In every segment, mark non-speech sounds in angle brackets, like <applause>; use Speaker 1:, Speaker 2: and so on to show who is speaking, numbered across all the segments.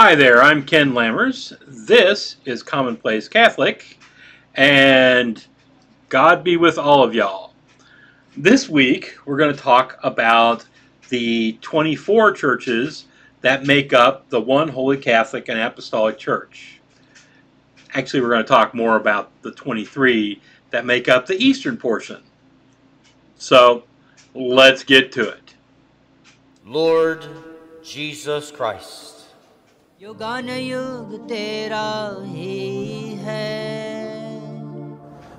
Speaker 1: Hi there, I'm Ken Lammers. This is Commonplace Catholic, and God be with all of y'all. This week, we're going to talk about the 24 churches that make up the one Holy Catholic and Apostolic Church. Actually, we're going to talk more about the 23 that make up the eastern portion. So, let's get to it.
Speaker 2: Lord Jesus Christ.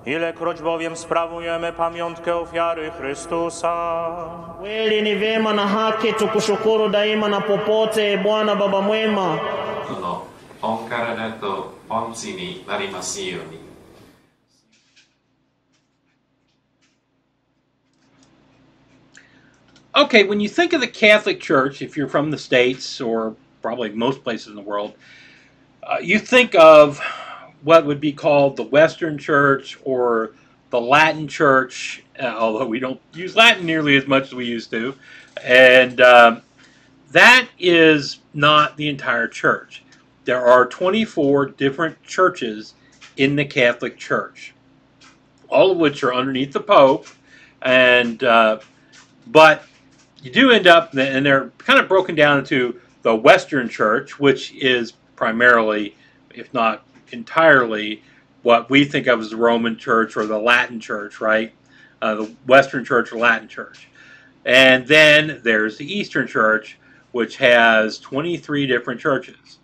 Speaker 3: Ilekroć bowiem sprawujemy pamiątkę ofiary Chrystusa.
Speaker 4: Kweli ni na haki tukushukuru daima na popote, Bwana Baba mwema.
Speaker 1: Okay, when you think of the Catholic Church, if you're from the States or probably most places in the world, uh, you think of what would be called the Western Church or the Latin Church, uh, although we don't use Latin nearly as much as we used to. And um, that is not the entire church. There are 24 different churches in the Catholic Church, all of which are underneath the Pope. And uh, but you do end up, and they're kind of broken down into the Western Church, which is primarily, if not entirely, what we think of as the Roman Church or the Latin Church, right? Uh, the Western Church or Latin Church. And then there's the Eastern Church, which has 23 different churches.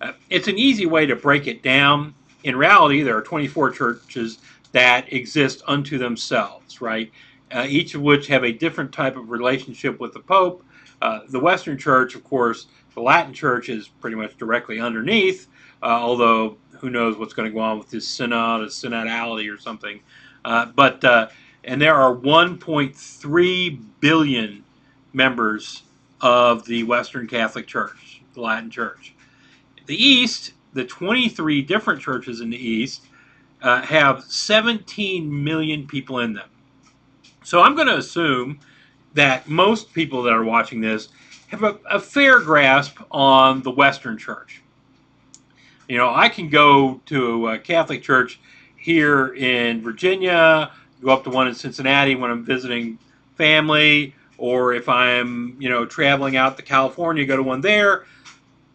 Speaker 1: Uh, it's an easy way to break it down. In reality, there are 24 churches that exist unto themselves, right? Uh, each of which have a different type of relationship with the Pope. Uh, the Western Church, of course, the Latin Church is pretty much directly underneath, uh, although who knows what's going to go on with this synod, a synodality or something. Uh, but uh, and there are 1.3 billion members of the Western Catholic Church, the Latin Church. The East, the 23 different churches in the East, uh, have 17 million people in them. So I'm going to assume that most people that are watching this have a, a, fair grasp on the Western Church. You know, I can go to a Catholic church here in Virginia, go up to one in Cincinnati when I'm visiting family, or if I'm, you know, traveling out to California, go to one there.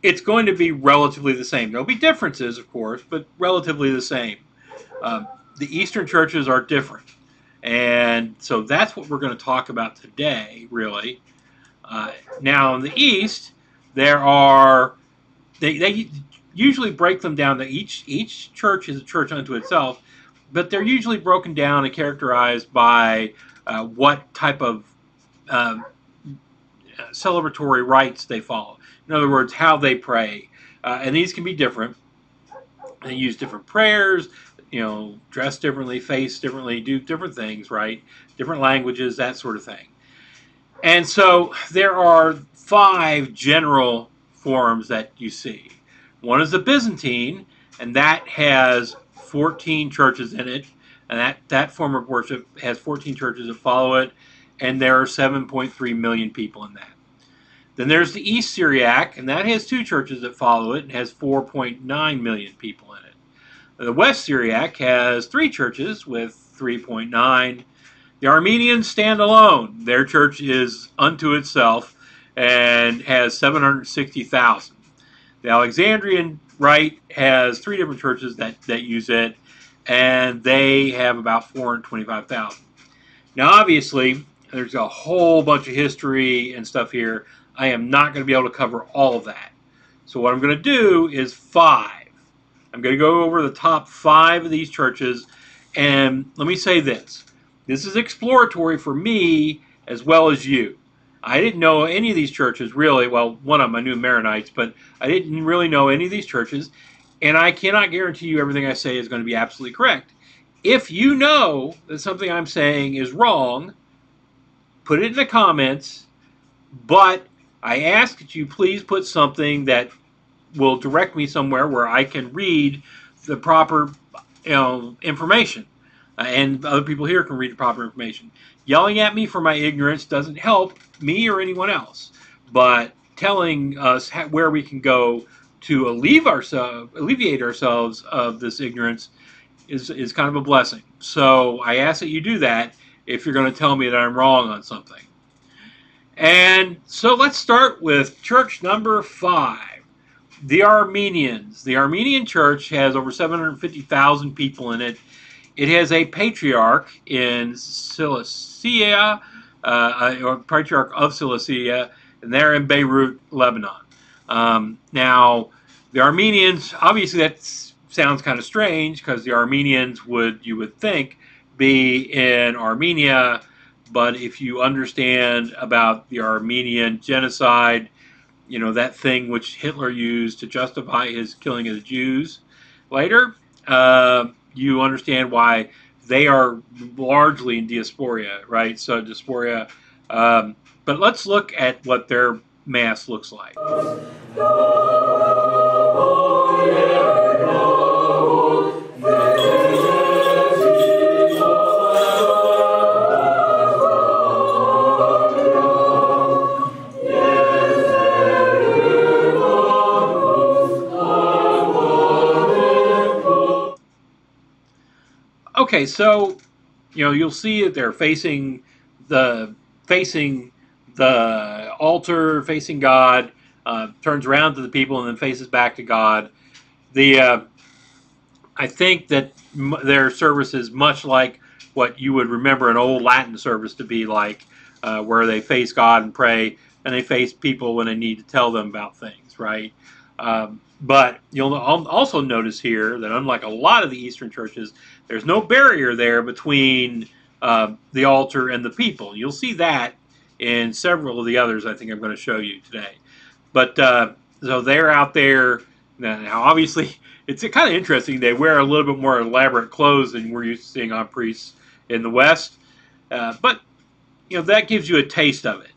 Speaker 1: It's going to be relatively the same. There'll be differences, of course, but relatively the same. Um, the Eastern churches are different. And so that's what we're going to talk about today, really. Uh, now, in the East, there are, they, they usually break them down that each, each church is a church unto itself, but they're usually broken down and characterized by uh, what type of uh, celebratory rites they follow. In other words, how they pray. Uh, and these can be different. They use different prayers, you know, dress differently, face differently, do different things, right? Different languages, that sort of thing. And so there are five general forms that you see. One is the Byzantine, and that has 14 churches in it, and that, that form of worship has 14 churches that follow it, and there are 7.3 million people in that. Then there's the East Syriac, and that has two churches that follow it and has 4.9 million people in it. The West Syriac has three churches with 3.9. The Armenians stand alone. Their church is unto itself and has 760,000. The Alexandrian Rite has three different churches that, that use it, and they have about 425,000. Now, obviously, there's a whole bunch of history and stuff here. I am not going to be able to cover all of that. So, what I'm going to do is five. I'm going to go over the top five of these churches. And let me say this this is exploratory for me as well as you. I didn't know any of these churches really. Well, one of them I knew Maronites, but I didn't really know any of these churches. And I cannot guarantee you everything I say is going to be absolutely correct. If you know that something I'm saying is wrong, put it in the comments. But I ask that you please put something that will direct me somewhere where I can read the proper you know, information. Uh, and other people here can read the proper information. Yelling at me for my ignorance doesn't help me or anyone else, but telling us where we can go to alleviate ourselves, alleviate ourselves of this ignorance is, is kind of a blessing. So I ask that you do that if you're going to tell me that I'm wrong on something. And so let's start with church number five, the Armenians. The Armenian church has over 750,000 people in it. It has a patriarch in Cilicia, uh, or patriarch of Cilicia, and they're in Beirut, Lebanon. Um, now, the Armenians, obviously, that sounds kind of strange because the Armenians would, you would think, be in Armenia but if you understand about the Armenian genocide, you know, that thing which Hitler used to justify his killing of the Jews later, uh, you understand why they are largely in diaspora, right? So, diaspora. Um, but let's look at what their mass looks like. Okay, so you know you'll see that they're facing the facing the altar, facing God. Uh, turns around to the people and then faces back to God. The uh, I think that their service is much like what you would remember an old Latin service to be like, uh, where they face God and pray, and they face people when they need to tell them about things, right? Um, but you'll also notice here that unlike a lot of the Eastern churches, there's no barrier there between uh, the altar and the people. You'll see that in several of the others I think I'm going to show you today. But uh, so they're out there. Now, obviously, <laughs> it's kind of interesting. They wear a little bit more elaborate clothes than we're used to seeing on priests in the West. Uh, but, you know, that gives you a taste of it.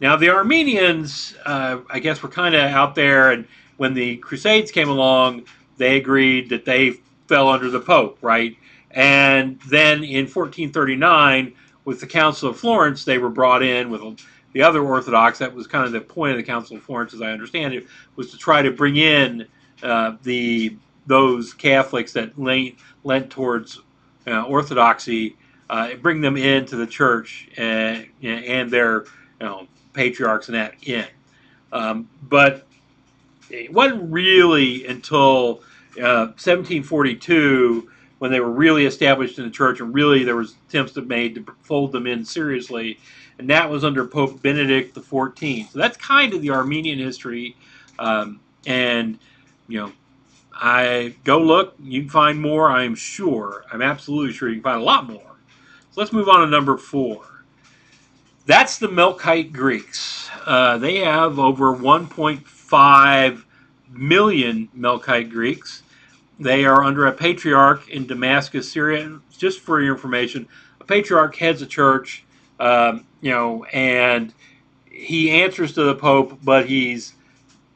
Speaker 1: Now, the Armenians, uh, I guess, were kind of out there, and when the Crusades came along, they agreed that they fell under the Pope, right? And then in 1439, with the Council of Florence, they were brought in with the other Orthodox. That was kind of the point of the Council of Florence, as I understand it, was to try to bring in uh, the those Catholics that lent, lent towards uh, Orthodoxy, uh, bring them into the church and, and their you know, patriarchs and that in. Um, but it wasn't really until 1742 uh, when they were really established in the church and really there was attempts that made to fold them in seriously. And that was under pope benedict xiv so that's kind of the armenian history. Um, and you know i go look. You can find more i'm sure. I'm absolutely sure you can find a lot more. So let's move on to number four. That's the melkite greeks. Uh, they have over 1.5 million melkite greeks they are under a patriarch in Damascus, Syria. Just for your information, a patriarch heads a church, um, you know, and he answers to the Pope, but he's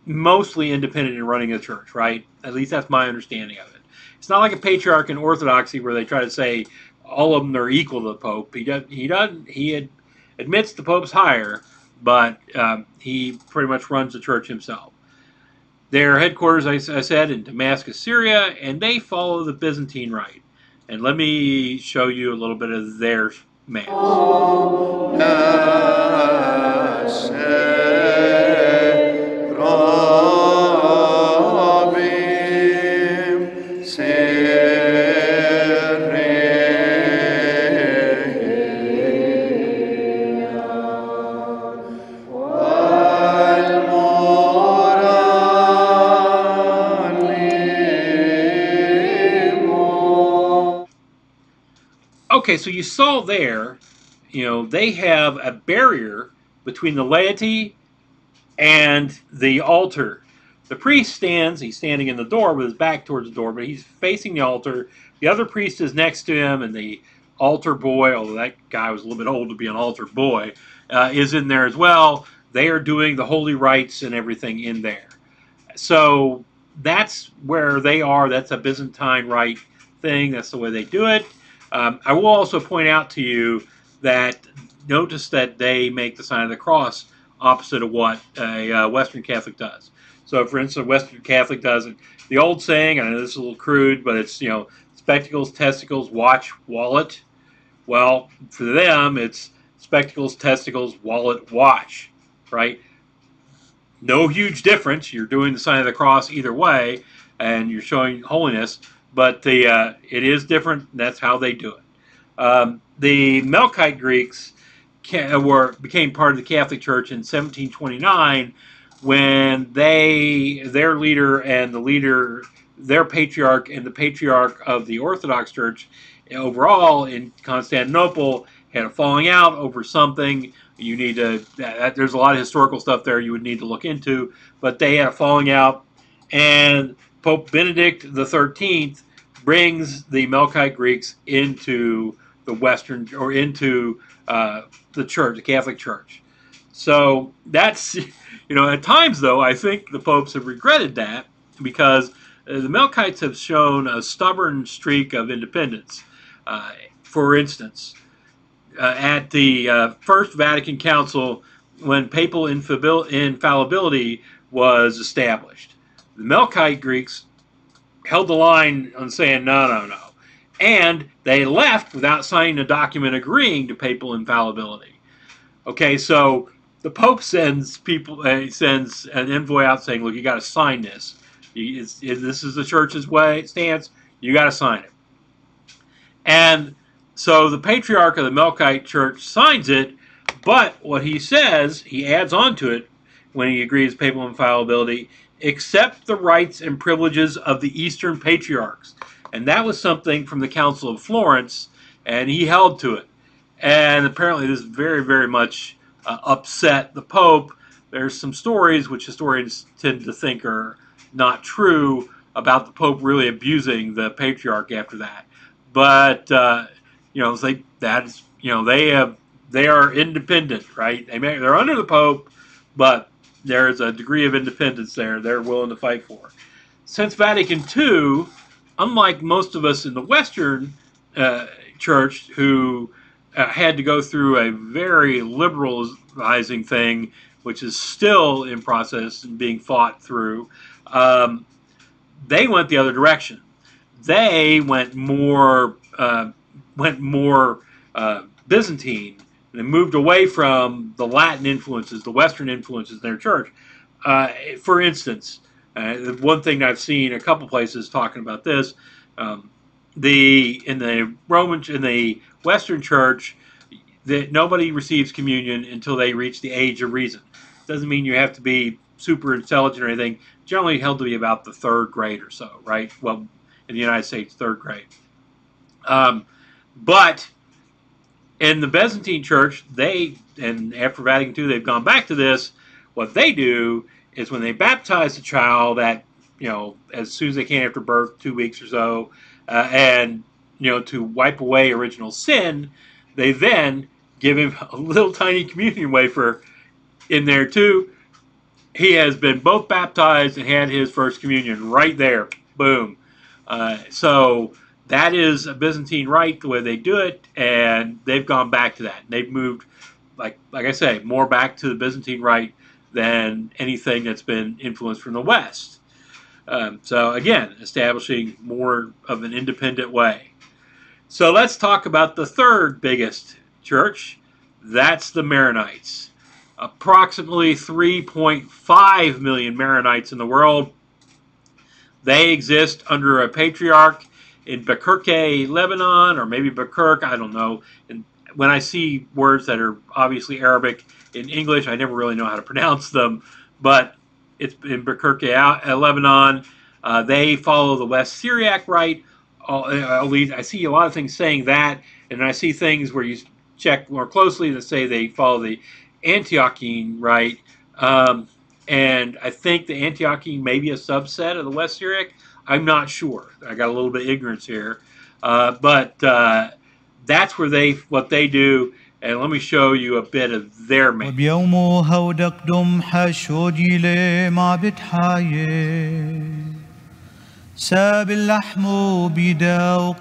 Speaker 1: mostly independent in running a church, right? At least that's my understanding of it. It's not like a patriarch in Orthodoxy where they try to say all of them are equal to the Pope. He does. He doesn't. He ad, admits the Pope's higher, but um, he pretty much runs the church himself. Their headquarters, I, I said, in Damascus, Syria, and they follow the Byzantine Rite. And let me show you a little bit of their map. Okay, so you saw there, you know, they have a barrier between the laity and the altar. The priest stands, he's standing in the door with his back towards the door, but he's facing the altar. The other priest is next to him, and the altar boy, although that guy was a little bit old to be an altar boy, uh, is in there as well. They are doing the holy rites and everything in there. So that's where they are. That's a Byzantine rite thing. That's the way they do it. Um, I will also point out to you that notice that they make the sign of the cross opposite of what a uh, Western Catholic does. So, for instance, Western Catholic does it. The old saying, I know this is a little crude, but it's, you know, spectacles, testicles, watch, wallet. Well, for them, it's spectacles, testicles, wallet, watch, right? No huge difference. You're doing the sign of the cross either way, and you're showing holiness, but the uh, it is different. That's how they do it. Um, the Melkite Greeks were became part of the Catholic Church in 1729 when they their leader and the leader their patriarch and the patriarch of the Orthodox Church overall in Constantinople had a falling out over something. You need to, there's a lot of historical stuff there you would need to look into, but they had a falling out, and Pope Benedict XIII brings the Melkite Greeks into the Western or into uh, the church, the Catholic Church. So that's, you know, at times though, I think the popes have regretted that because uh, the Melkites have shown a stubborn streak of independence. Uh, for instance, uh, at the uh, First Vatican Council, when papal infallibility was established, the Melkite Greeks held the line on saying no, no, no. And they left without signing a document agreeing to papal infallibility. Okay, so the Pope sends people, uh, sends an envoy out saying, "Look, you got to sign this. This is the church's way stance. You got to sign it. And so the patriarch of the Melkite church signs it, but what he says, he adds on to it when he agrees papal infallibility, accept the rights and privileges of the Eastern patriarchs. And that was something from the Council of Florence, and he held to it. And apparently, this very, very much uh, upset the Pope. There's some stories which historians tend to think are not true about the Pope really abusing the patriarch after that. But uh, you know, they that's you know they have they are independent, right? They may, they're under the Pope, but there is a degree of independence there they're willing to fight for. Since Vatican II, unlike most of us in the Western uh, Church who uh, had to go through a very liberalizing thing, which is still in process and being fought through. Um, they went the other direction. They went more uh, went more uh, Byzantine and moved away from the Latin influences, the Western influences in their church. Uh, for instance, uh, one thing I've seen a couple places talking about this, um, the in the Roman in the Western Church, that nobody receives communion until they reach the age of reason. Doesn't mean you have to be super intelligent or anything generally held to be about the third grade or so, right? Well, in the United States, third grade. Um, but in the Byzantine Church, they, and after Vatican II, they've gone back to this. What they do is when they baptize the child at, you know, as soon as they can after birth, two weeks or so, uh, and, you know, to wipe away original sin, they then give him <laughs> a little tiny communion wafer in there too he has been both baptized and had his first communion right there. Boom. Uh, so that is a Byzantine rite, the way they do it, and they've gone back to that. They've moved, like like I say, more back to the Byzantine rite than anything that's been influenced from the West. Um, so again, establishing more of an independent way. So let's talk about the third biggest church. That's the Maronites approximately 3.5 million Maronites in the world. They exist under a patriarch in Bakirke, Lebanon, or maybe Bakirk, I don't know. And when I see words that are obviously Arabic in English, I never really know how to <laughs> pronounce them. But it's in Bakirke, uh, Lebanon. Uh, they follow the West Syriac rite. I see a lot of things saying that, and I see things where you check more closely that say they follow the Antiochene rite, um, and I think the Antiochene may be a subset of the West Syriac. I'm not sure. I got a little bit of ignorance here, uh, but uh, that's where they what they do. And let me show you a bit of their man. ساب اللحم بدا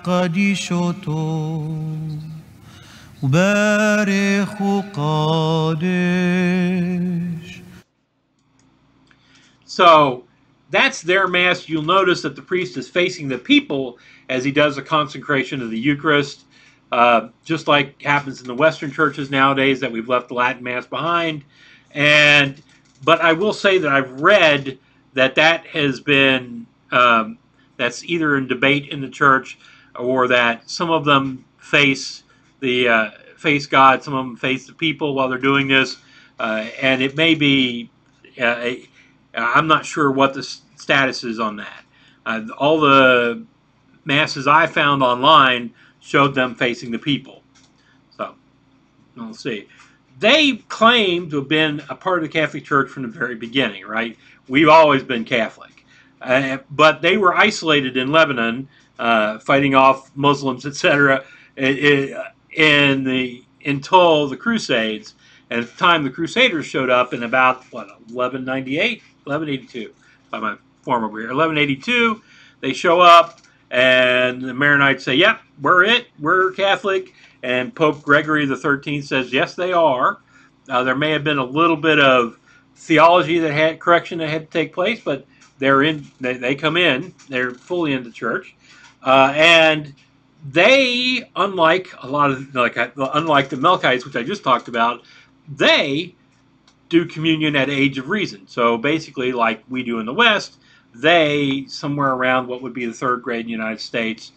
Speaker 1: So that's their mass. You'll notice that the priest is facing the people as he does the consecration of the Eucharist, uh, just like happens in the Western churches nowadays that we've left the Latin Mass behind. And but I will say that I've read that that has been um, that's either in debate in the church or that some of them face the uh, face God, some of them face the people while they're doing this, uh, and it may be. Uh, I'm not sure what the status is on that. Uh, all the masses I found online showed them facing the people. So, we'll see. They claim to have been a part of the Catholic Church from the very beginning, right? We've always been Catholic. Uh, but they were isolated in Lebanon, uh, fighting off Muslims, etc., in the until the Crusades. And at the time the Crusaders showed up in about what 1198, 1182, by my form over here, 1182, they show up and the Maronites say, "Yep, we're it. We're Catholic." And Pope Gregory the Thirteenth says, "Yes, they are." Uh, there may have been a little bit of theology that had correction that had to take place, but they're in. They, they come in. They're fully in the church, uh, and they, unlike a lot of like unlike the Melkites, which I just talked about, they do communion at age of reason. So basically, like we do in the West, they somewhere around what would be the third grade in the United States,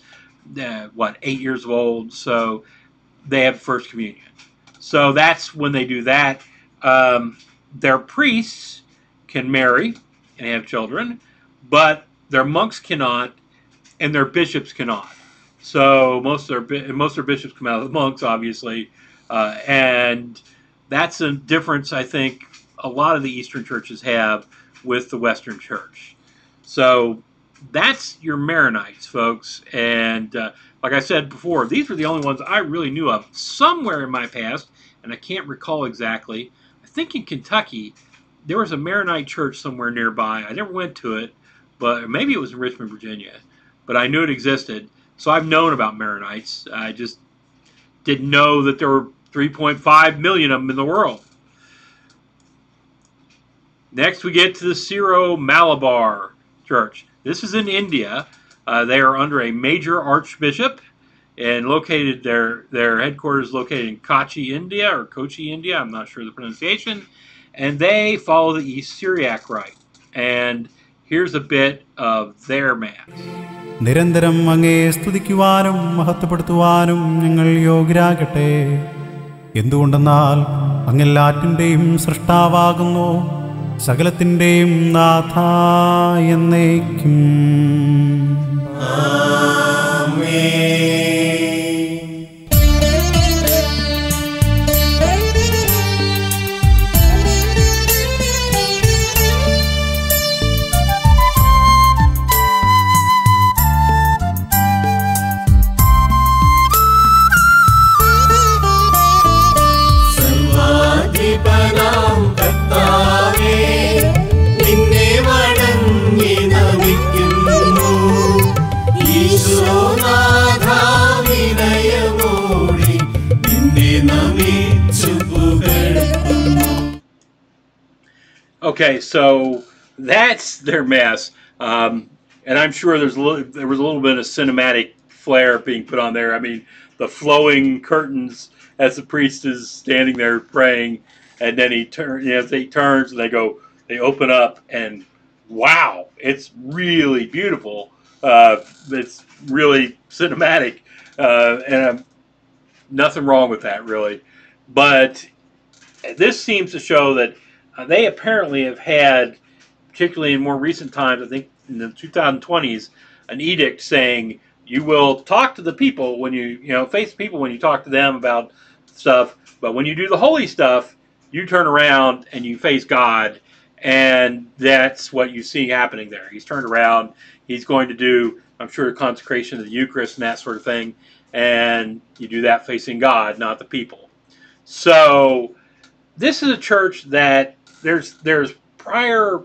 Speaker 1: uh, what eight years old. So they have first communion. So that's when they do that. Um, their priests can marry and have children, but their monks cannot, and their bishops cannot. So most of their most of their bishops come out of the monks, obviously, uh, and that's a difference I think a lot of the Eastern churches have with the Western Church. So that's your Maronites, folks. And uh, like I said before, these were the only ones I really knew of. Somewhere in my past, and I can't recall exactly, I think in Kentucky, there was a Maronite church somewhere nearby. I never went to it, but maybe it was in Richmond, Virginia. But I knew it existed. So I've known about Maronites. I just didn't know that there were 3.5 million of them in the world. Next, we get to the Syro Malabar Church. This is in India. Uh, they are under a major archbishop and located their their headquarters located in Kochi, India, or Kochi, India. I'm not sure the pronunciation. And they follow the East Syriac Rite. And here's a bit of their mass.
Speaker 5: നിരന്തരം അങ്ങേ സ്തുതിക്കുവാനും മഹത്വപ്പെടുത്തുവാനും ഞങ്ങൾ യോഗ്യരാകട്ടെ എന്തുകൊണ്ടെന്നാൽ അങ്ങെല്ലാറ്റിന്റെയും സൃഷ്ടാവാകുന്നു സകലത്തിന്റെയും നാഥ എന്നേക്കും.
Speaker 6: സർവാധിപനാം
Speaker 1: so that's their mess. um, and I'm sure there's a little, there was a little bit of cinematic flair being put on there. I mean, the flowing curtains as the priest is standing there praying, and then he turns, you know, he turns and they go, they open up, and wow, it's really beautiful. Uh, it's really cinematic, uh, and um, nothing wrong with that really. But this seems to show that Uh, they apparently have had, particularly in more recent times, I think in the 2020s, an edict saying you will talk to the people when you, you know, face people when you talk to them about stuff, but when you do the holy stuff, you turn around and you face God, and that's what you see happening there. He's turned around, he's going to do, I'm sure, consecration of the Eucharist and that sort of thing, and you do that facing God, not the people. So this is a church that there's there's prior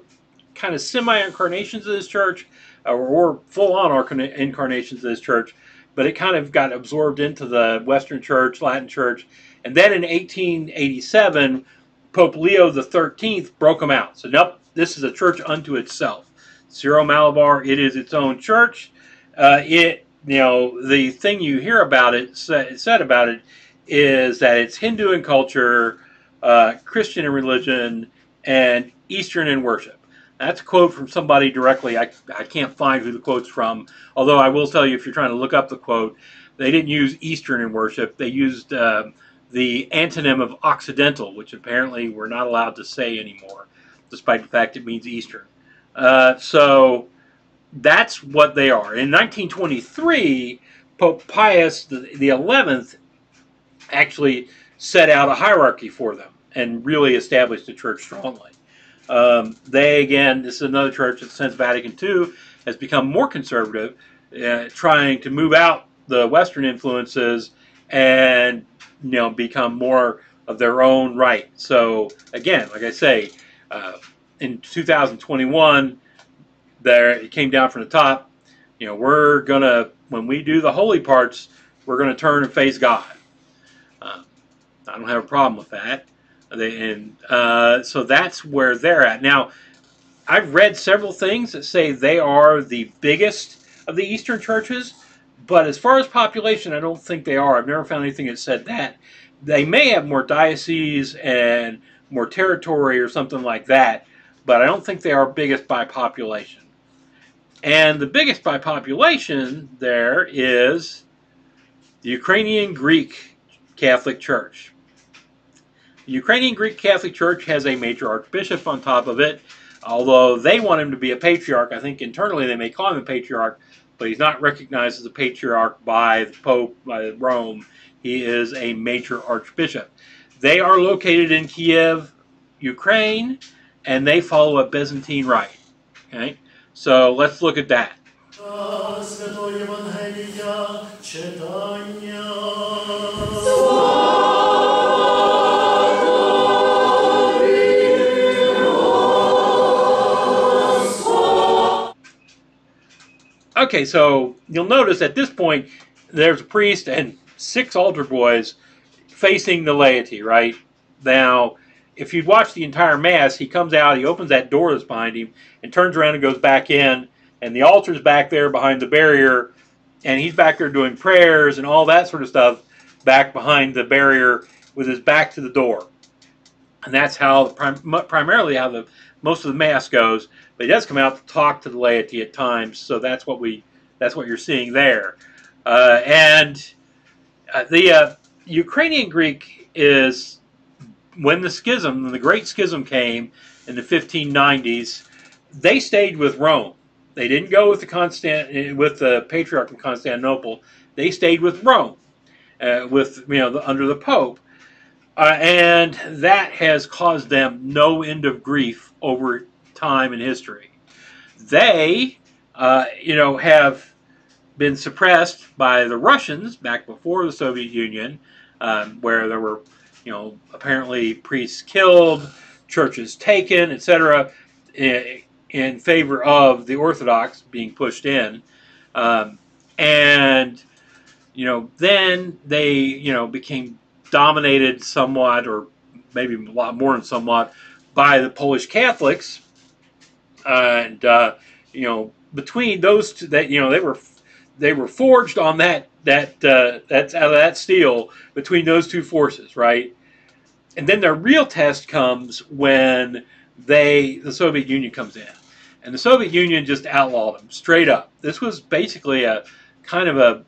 Speaker 1: kind of semi incarnations of this church or, or full on incarnations of this church, but it kind of got absorbed into the Western Church, Latin Church, and then in 1887, Pope Leo the Thirteenth broke them out. So nope, this is a church unto itself. Syro Malabar, it is its own church. Uh, it, you know, the thing you hear about it sa- said about it is that it's Hindu in culture, uh, Christian in religion, and Eastern in worship. That's a quote from somebody directly. I, I can't find who the quote's from, although I will tell you if you're trying to look up the quote, they didn't use Eastern in worship. They used uh, the antonym of Occidental, which apparently we're not allowed to say anymore, despite the fact it means Eastern. Uh, so that's what they are. In 1923, Pope Pius the, the 11th actually set out a hierarchy for them and really established the church strongly. Um, they, again, this is another church that since Vatican II has become more conservative, uh, trying to move out the Western influences and you know become more of their own right. So again, like I say, uh, in 2021, there it came down from the top. You know, we're gonna when we do the holy parts, we're gonna turn and face God. Uh, I don't have a problem with that. And uh, so that's where they're at now. I've read several things that say they are the biggest of the Eastern churches, but as far as population, I don't think they are. I've never found anything that said that. They may have more dioceses and more territory or something like that, but I don't think they are biggest by population. And the biggest by population there is the Ukrainian Greek Catholic Church. The Ukrainian Greek Catholic Church has a major archbishop on top of it. Although they want him to be a patriarch, I think internally they may call him a patriarch, but he's not recognized as a patriarch by the Pope, by Rome. He is a major archbishop. They are located in Kiev, Ukraine, and they follow a Byzantine rite. Okay, so let's look at that.
Speaker 6: Святого Євангелія читання.
Speaker 1: Okay, so you'll notice at this point there's a priest and six altar boys facing the laity, right? Now, if you'd watch the entire Mass, he comes out, he opens that door that's behind him, and turns around and goes back in, and the altar's back there behind the barrier, and he's back there doing prayers and all that sort of stuff back behind the barrier with his back to the door. And that's how, prim- primarily, how the most of the Mass goes. But he does come out to talk to the laity at times, so that's what we that's what you're seeing there. Uh, and uh, the uh, Ukrainian Greek is when the schism, when the Great Schism came in the 1590s, they stayed with Rome. They didn't go with the Constant with the Patriarch of Constantinople. They stayed with Rome, uh, with you know the, under the Pope, uh, and that has caused them no end of grief over time and history. They, uh, you know, have been suppressed by the Russians back before the Soviet Union, um, where there were, you know, apparently priests killed, churches taken, etc., in, in favor of the Orthodox being pushed in. Um, and, you know, then they, you know, became dominated somewhat, or maybe a lot more than somewhat, by the Polish Catholics. And, uh, you know, between those two, that, you know, they were they were forged on that that uh, that's out of that steel between those two forces, right? And then their real test comes when they the Soviet Union comes in, and the Soviet Union just outlawed them straight up. This was basically a kind of a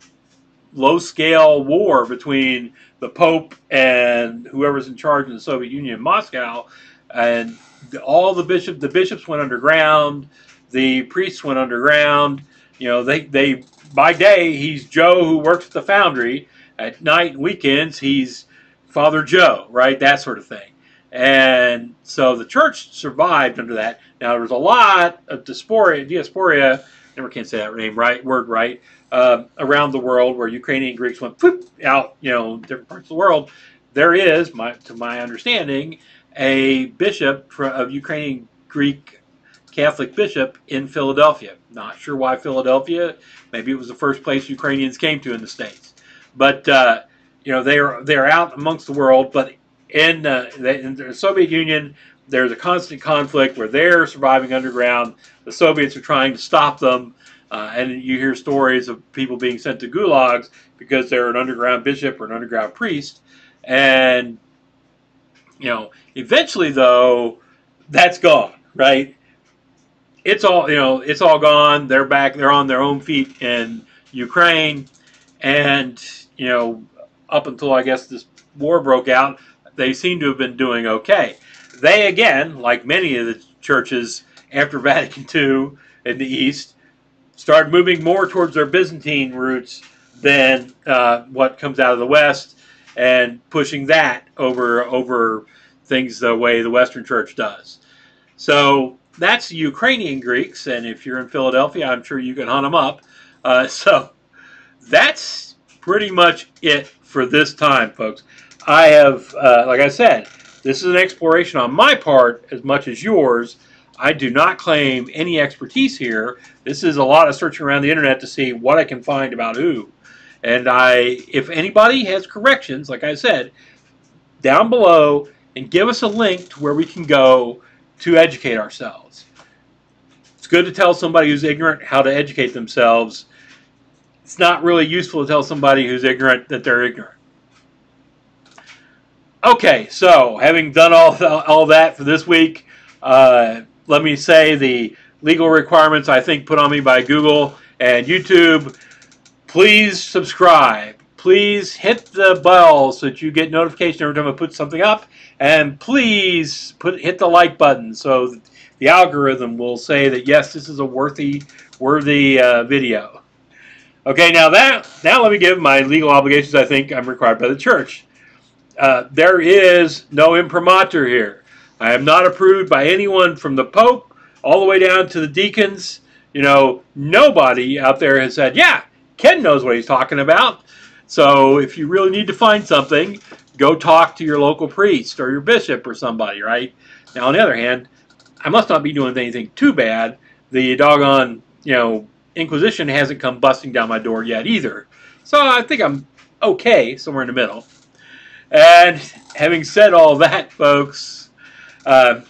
Speaker 1: low scale war between the Pope and whoever's in charge in the Soviet Union in Moscow, and all the bishop the bishops went underground, the priests went underground. You know, they they by day he's Joe who works at the foundry. At night and weekends he's Father Joe, right? That sort of thing. And so the church survived under that. Now there was a lot of diaspora, diaspora, never can say that name right, word right, uh, around the world where Ukrainian Greeks went out, you know, different parts of the world. There is, my, to my understanding, a bishop of Ukrainian Greek Catholic bishop in Philadelphia. Not sure why Philadelphia. Maybe it was the first place Ukrainians came to in the states. But uh, you know they are they are out amongst the world. But in, uh, the, in the Soviet Union, there's a constant conflict where they're surviving underground. The Soviets are trying to stop them. Uh, and you hear stories of people being sent to gulags because they're an underground bishop or an underground priest. And, you know, eventually, though, that's gone, right? It's all, you know, it's all gone. They're back, they're on their own feet in Ukraine. And, you know, up until I guess this war broke out, they seem to have been doing okay. They, again, like many of the churches after Vatican II in the East, started moving more towards their Byzantine roots than uh, what comes out of the West, and pushing that over over things the way the Western Church does. So that's Ukrainian Greeks, and if you're in Philadelphia, I'm sure you can hunt them up. Uh, <laughs> so that's pretty much it for this time, folks. I have, uh, like I said, this is an exploration on my part as much as yours. I do not claim any expertise here. This is a lot of searching around the internet to see what I can find about who. And I, if anybody has corrections, like I said, down below and give us a link to where we can go to educate ourselves. It's good to tell somebody who's ignorant how to educate themselves. It's not really useful to tell somebody who's ignorant that they're ignorant. Okay, so having done all, all that for this week, uh, let me say the legal requirements I think put on me by Google and YouTube. Please subscribe. Please hit the bell so that you get notification every time I put something up. And please put hit the like button so the algorithm will say that yes, this is a worthy worthy uh, video. Okay, now that now let me give my legal obligations. I think I'm required by the church. Uh, there is no imprimatur here. I am not approved by anyone from the Pope all the way down to the deacons. You know, nobody out there has said, yeah, Ken knows what he's talking about. So if you really need to find something, go talk to your local priest or your bishop or somebody, right? Now, on the other hand, I must not be doing anything too bad. The doggone, you know, Inquisition hasn't come busting down my door yet either. So I think I'm okay, somewhere in the middle. And having said all that, folks, uh,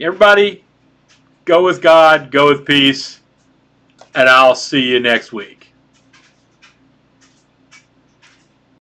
Speaker 1: everybody go with God, go with peace, and I'll see you next week.